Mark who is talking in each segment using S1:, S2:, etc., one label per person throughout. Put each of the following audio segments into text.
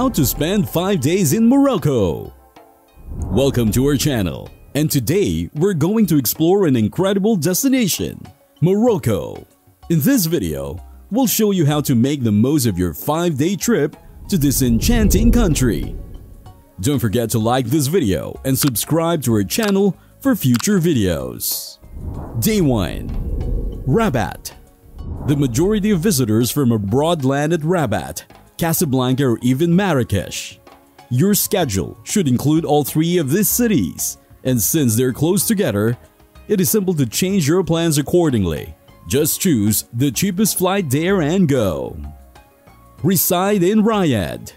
S1: How to spend 5 days in Morocco. Welcome to our channel, and today we're going to explore an incredible destination, Morocco. In this video, we'll show you how to make the most of your 5-day trip to this enchanting country. Don't forget to like this video and subscribe to our channel for future videos. Day 1 Rabat The majority of visitors from abroad land at Rabat, Casablanca or even Marrakesh. Your schedule should include all three of these cities, and since they're close together, it is simple to change your plans accordingly. Just choose the cheapest flight there and go. Reside in Riad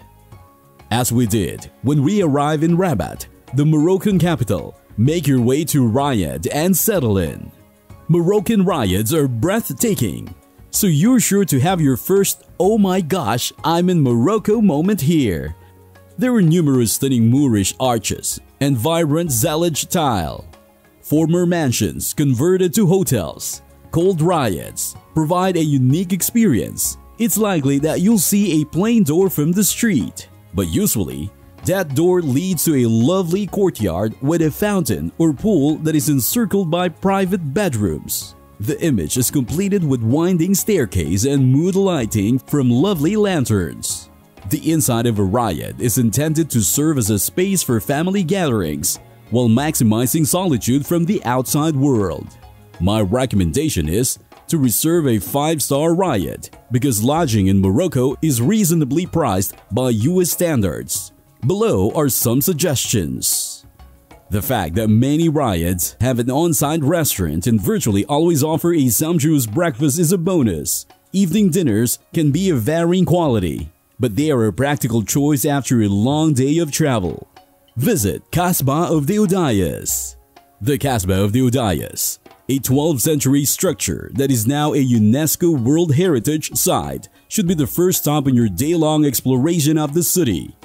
S1: As we did when we arrived in Rabat, the Moroccan capital, make your way to Riad and settle in. Moroccan Riads are breathtaking, so you're sure to have your first oh my gosh, I'm in Morocco moment here. There are numerous stunning Moorish arches and vibrant Zellige tile. Former mansions converted to hotels, called Riads, provide a unique experience. It's likely that you'll see a plain door from the street, but usually, that door leads to a lovely courtyard with a fountain or pool that is encircled by private bedrooms. The image is completed with winding staircase and mood lighting from lovely lanterns. The inside of a Riad is intended to serve as a space for family gatherings while maximizing solitude from the outside world. My recommendation is to reserve a 5-star Riad because lodging in Morocco is reasonably priced by US standards. Below are some suggestions. The fact that many Riads have an on-site restaurant and virtually always offer a sumptuous breakfast is a bonus. Evening dinners can be of varying quality, but they are a practical choice after a long day of travel. Visit Kasbah of the Udayas. The Kasbah of the Udayas, a 12th century structure that is now a UNESCO World Heritage Site, should be the first stop in your day-long exploration of the city.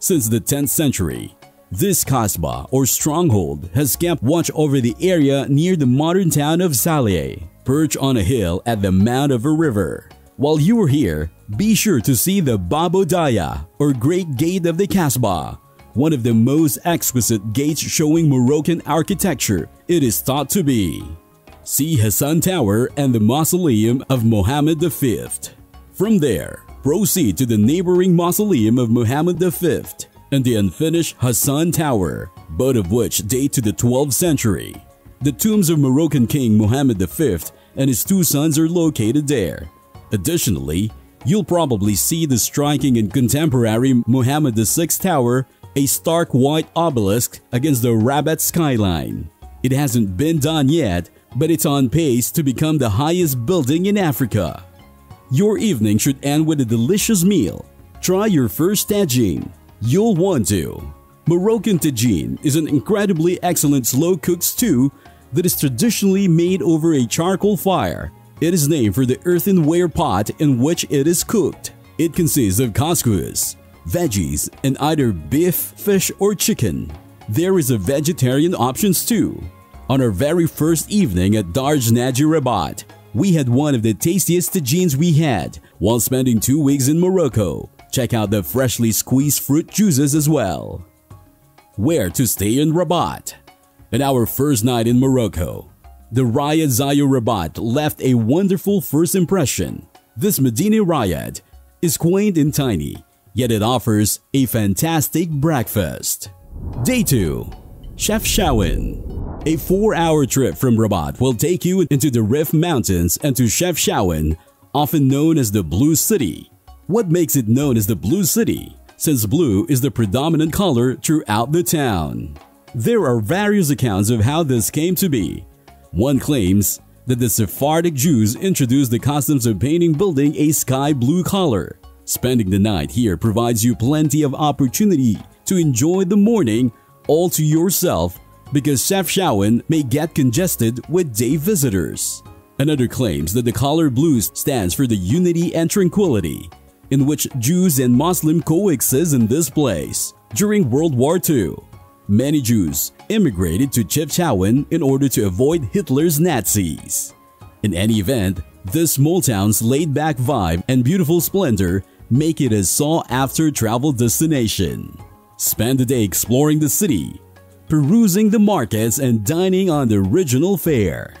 S1: Since the 10th century, this Kasbah or stronghold has kept watch over the area near the modern town of Salé, perched on a hill at the mouth of a river. While you are here, be sure to see the Bab Odaya or Great Gate of the Kasbah, one of the most exquisite gates showing Moroccan architecture it is thought to be. See Hassan Tower and the Mausoleum of Mohammed V. From there, proceed to the neighboring Mausoleum of Mohammed V and the unfinished Hassan Tower, both of which date to the 12th century. The tombs of Moroccan King Mohammed V and his two sons are located there. Additionally, you'll probably see the striking and contemporary Mohammed VI Tower, a stark white obelisk against the Rabat skyline. It hasn't been done yet, but it's on pace to become the highest building in Africa. Your evening should end with a delicious meal. Try your first tagine. You'll want to. Moroccan tagine is an incredibly excellent slow-cooked stew that is traditionally made over a charcoal fire it is named for the earthenware pot in which it is cooked. It consists of couscous, veggies, and either beef, fish, or chicken. There is a vegetarian option too. On our very first evening at Dar Naji Rabat, we had one of the tastiest tagines we had while spending two weeks in Morocco. Check out the freshly squeezed fruit juices as well. Where to stay in Rabat? In our first night in Morocco, the Riad Zayo Rabat left a wonderful first impression. This Medina Riad is quaint and tiny, yet it offers a fantastic breakfast. Day 2 Chef Chefchaouen A 4-hour trip from Rabat will take you into the Rif Mountains and to Chef Chefchaouen, often known as the Blue City. What makes it known as the Blue City? Since blue is the predominant color throughout the town. There are various accounts of how this came to be, one claims that the Sephardic Jews introduced the customs of painting building a sky blue color. Spending the night here provides you plenty of opportunity to enjoy the morning all to yourself because Chefchaouen may get congested with day visitors. Another claims that the color blue stands for the unity and tranquility, in which Jews and Muslim coexist in this place during World War II. Many Jews immigrated to Chefchaouen in order to avoid Hitler's Nazis. In any event, this small town's laid-back vibe and beautiful splendor make it a sought-after travel destination. Spend the day exploring the city, perusing the markets and dining on the regional fare.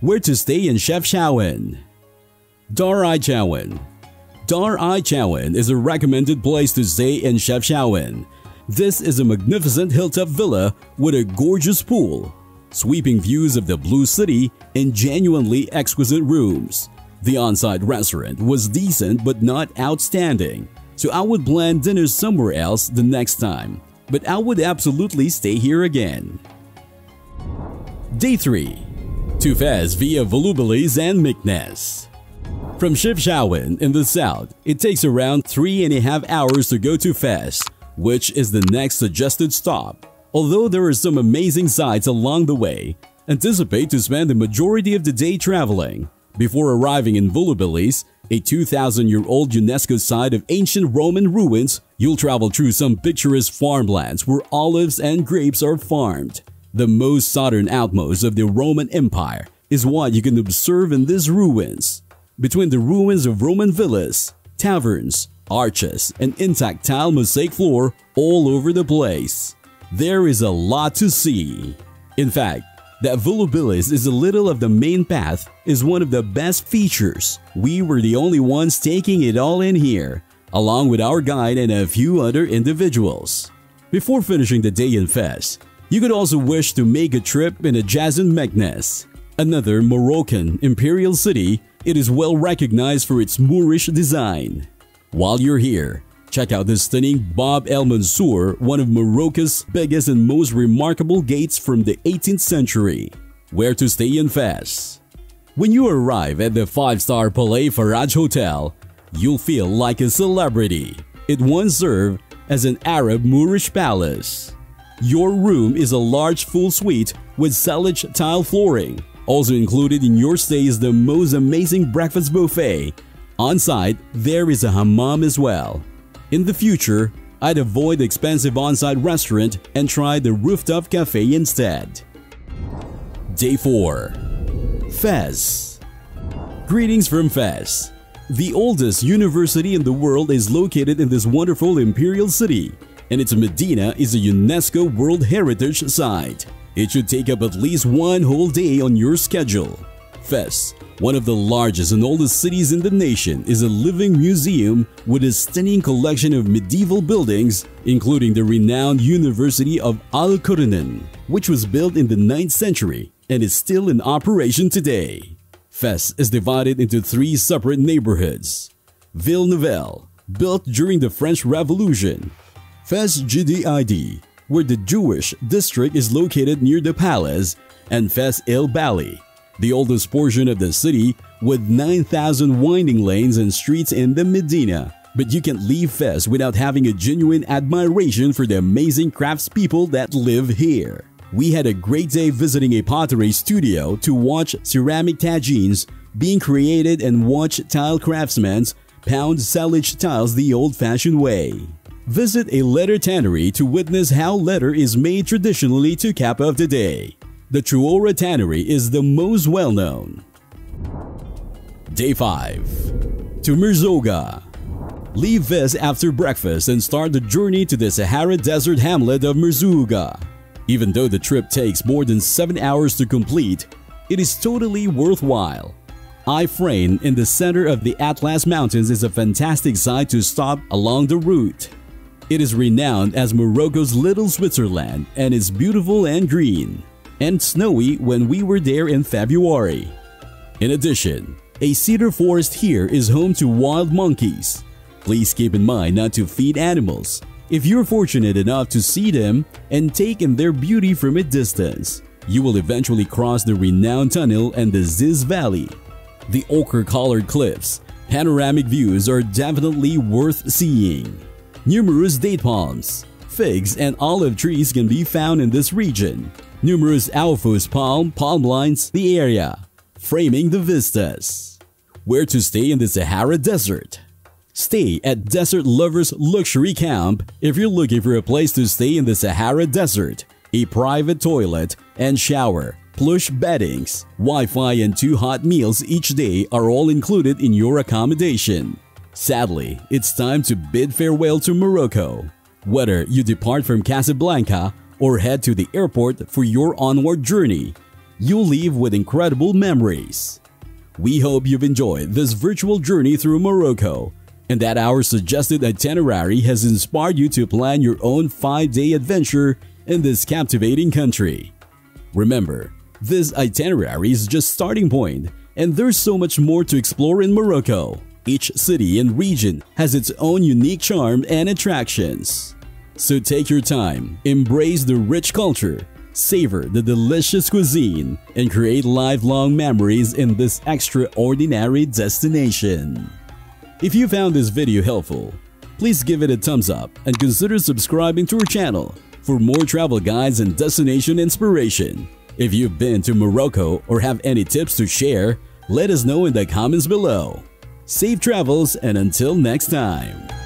S1: Where to stay in Chefchaouen? Dar Echchaouen Dar Echchaouen is a recommended place to stay in Chefchaouen. This is a magnificent hilltop villa with a gorgeous pool, sweeping views of the Blue City, and genuinely exquisite rooms. The on-site restaurant was decent but not outstanding, so I would plan dinner somewhere else the next time, but I would absolutely stay here again. Day 3. To Fez via Volubilis and Meknes From Chefchaouen in the south, it takes around three and a half hours to go to Fez, which is the next suggested stop. Although there are some amazing sights along the way, anticipate to spend the majority of the day traveling. Before arriving in Volubilis, a 2,000-year-old UNESCO site of ancient Roman ruins, you'll travel through some picturesque farmlands where olives and grapes are farmed. The most southern outmost of the Roman Empire is what you can observe in these ruins. Between the ruins of Roman villas, taverns, arches, and intact tile mosaic floor all over the place. There is a lot to see. In fact, that Volubilis is a little of the main path is one of the best features. We were the only ones taking it all in here, along with our guide and a few other individuals. Before finishing the day in Fez, you could also wish to make a trip in a Adjacent Meknes, another Moroccan imperial city. It is well recognized for its Moorish design. While you're here, check out the stunning Bab el Mansour, one of Morocco's biggest and most remarkable gates from the 18th century. Where to stay in Fez? When you arrive at the 5-star Palais Faraj Hotel, you'll feel like a celebrity. It once served as an Arab Moorish palace. Your room is a large full suite with zellige tile flooring. Also included in your stay is the most amazing breakfast buffet. On site, there is a hammam as well. In the future, I'd avoid the expensive on-site restaurant and try the rooftop cafe instead. Day 4. Fez Greetings from Fez. The oldest university in the world is located in this wonderful imperial city, and its Medina is a UNESCO World Heritage Site. It should take up at least one whole day on your schedule. Fez one of the largest and oldest cities in the nation is a living museum with a stunning collection of medieval buildings, including the renowned University of Al Quaraouiyine, which was built in the 9th century and is still in operation today. Fez is divided into three separate neighborhoods. Ville Nouvelle, built during the French Revolution. Fez Gdid, where the Jewish district is located near the palace, and Fez El Bali, the oldest portion of the city with 9,000 winding lanes and streets in the Medina. But you can't leave Fez without having a genuine admiration for the amazing craftspeople that live here. We had a great day visiting a pottery studio to watch ceramic tagines being created and watch tile craftsmen pound salvage tiles the old-fashioned way. Visit a leather tannery to witness how leather is made traditionally to cap off the day. The Chouara Tannery is the most well-known. Day 5. To Merzouga Leave Fez after breakfast and start the journey to the Sahara Desert hamlet of Merzouga. Even though the trip takes more than 7 hours to complete, it is totally worthwhile. Ifrane in the center of the Atlas Mountains is a fantastic site to stop along the route. It is renowned as Morocco's Little Switzerland and is beautiful and green and snowy when we were there in February. In addition, a cedar forest here is home to wild monkeys. Please keep in mind not to feed animals if you're fortunate enough to see them and take in their beauty from a distance. You will eventually cross the renowned tunnel and the Ziz Valley. The ochre-colored cliffs, panoramic views are definitely worth seeing. Numerous date palms, figs, and olive trees can be found in this region, Numerous Alphus palm palm lines the area, framing the vistas. Where to stay in the Sahara Desert? Stay at Desert Lovers Luxury Camp if you're looking for a place to stay in the Sahara Desert, a private toilet and shower, plush beddings, Wi-Fi and two hot meals each day are all included in your accommodation. Sadly, it's time to bid farewell to Morocco. Whether you depart from Casablanca or head to the airport for your onward journey, you'll leave with incredible memories. We hope you've enjoyed this virtual journey through Morocco and that our suggested itinerary has inspired you to plan your own 5-day adventure in this captivating country. Remember, this itinerary is just starting point and there's so much more to explore in Morocco. Each city and region has its own unique charm and attractions. So take your time, embrace the rich culture, savor the delicious cuisine, and create lifelong memories in this extraordinary destination. If you found this video helpful, please give it a thumbs up and consider subscribing to our channel for more travel guides and destination inspiration. If you've been to Morocco or have any tips to share, let us know in the comments below. Safe travels and until next time.